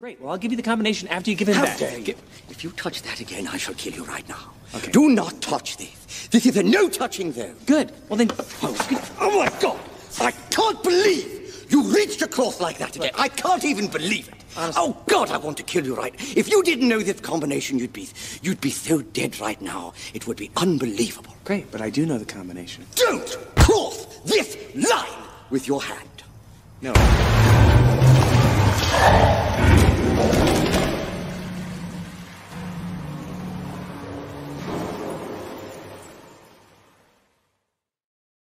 Great. Well, I'll give you the combination after you give it How back. dare you? If you touch that again, I shall kill you right now. Okay. Do not touch this. This is a no touching zone. Good. Well, then, Oh, oh my God! I can't believe you reached across like that again. I can't even believe it. Oh God, I want to kill you right. If you didn't know this combination, you'd be you'd be so dead right now. It would be unbelievable. great, but I do know the combination. Don't cross this line with your hand. No.